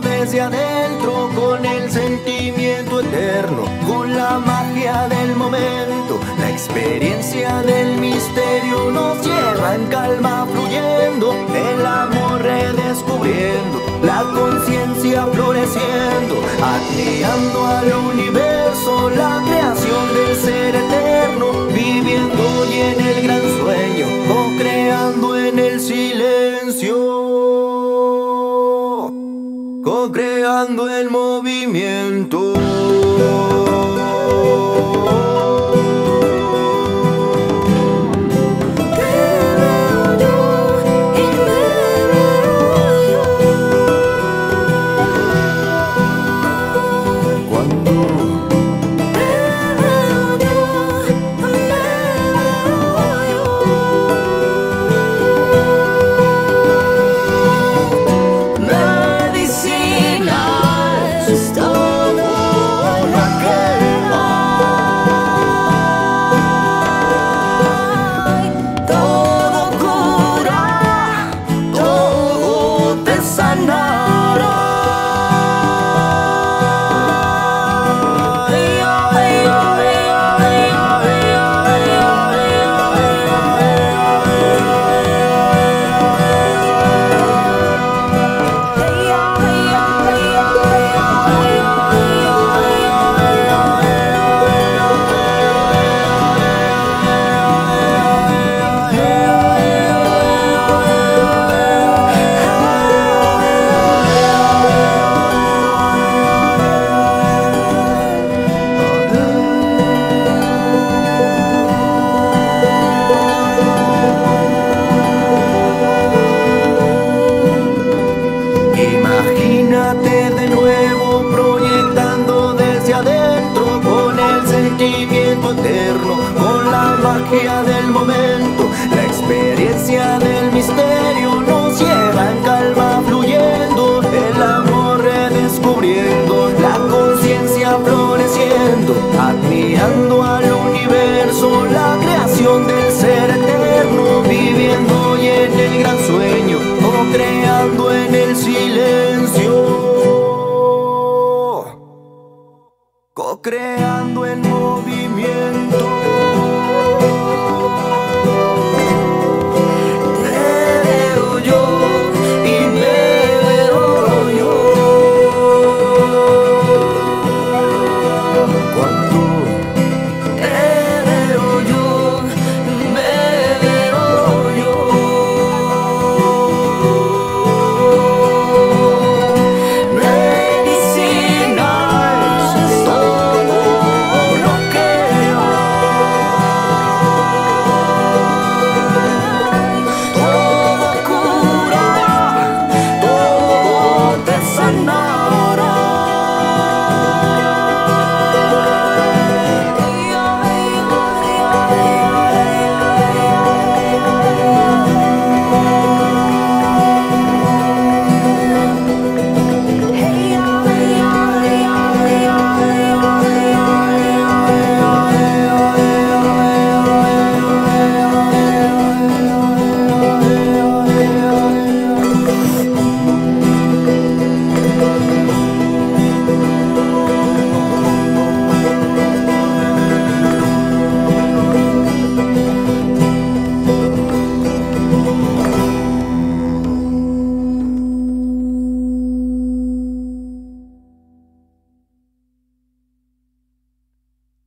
desde adentro con el sentimiento eterno, con la magia del momento, la experiencia del misterio nos lleva en calma fluyendo, el amor redescubriendo, la conciencia floreciendo, admirando al universo, co-creando el movimiento. Con la magia del momento, la experiencia del misterio nos lleva en calma fluyendo, el amor redescubriendo, la conciencia floreciendo, admirando al universo, la creación del ser eterno, viviendo hoy en el gran sueño, o creando en el silencio, co-creando en